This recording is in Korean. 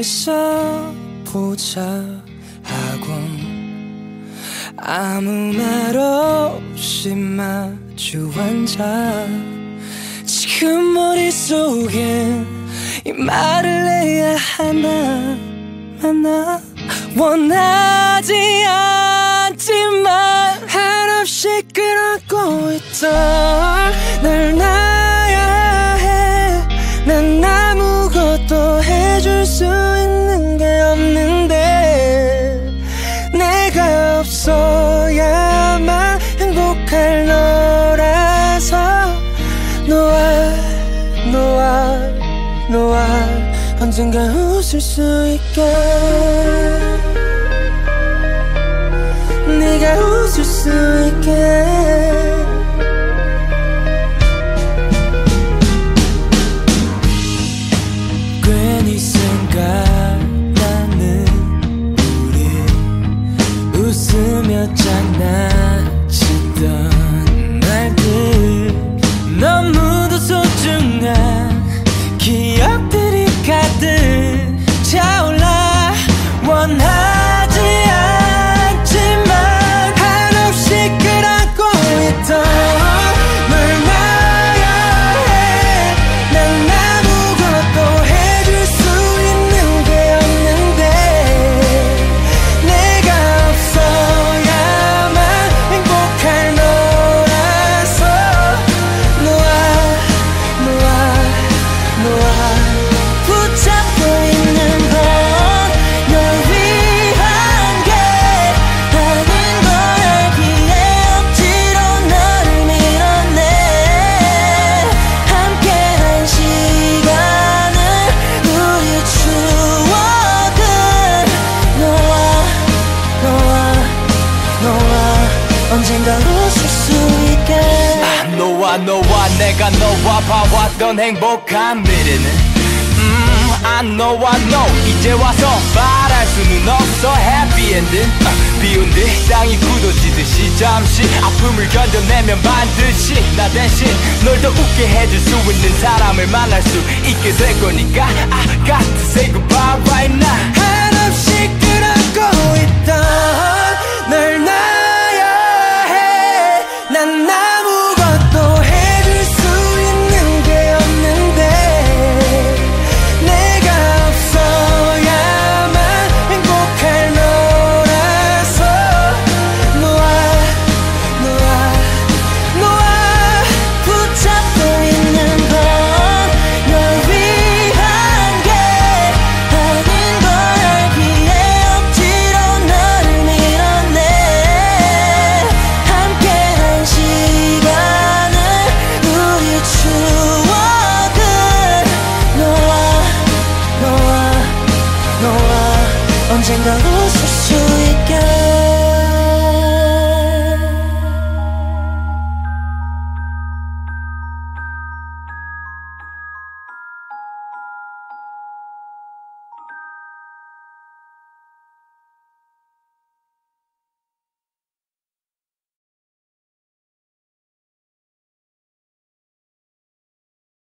있어 보자 하고 아무 말 없이 마주 앉아 지금 머릿속엔 이 말을 해야 하나 하나? 원하지 않지만 한없이 끌어고 있던 너라서 너와 너와 너와 언젠가 웃을 수 있게. 네가 웃을 수 있게 언젠가 웃을 수 있게. 너와 너와 내가 너와 봐왔던 행복한 미래는 음, I know I know 이제 와서 말할 수는 없어. Happy ending. 아, 비운 듯 땅이 굳어지듯이 잠시 아픔을 견뎌내면 반드시 나 대신 널 더 웃게 해줄 수 있는 사람을 만날 수 있게 될 거니까. I got to say goodbye right now. 한없이 끌어안고 있던 너와 너와 너와 언젠가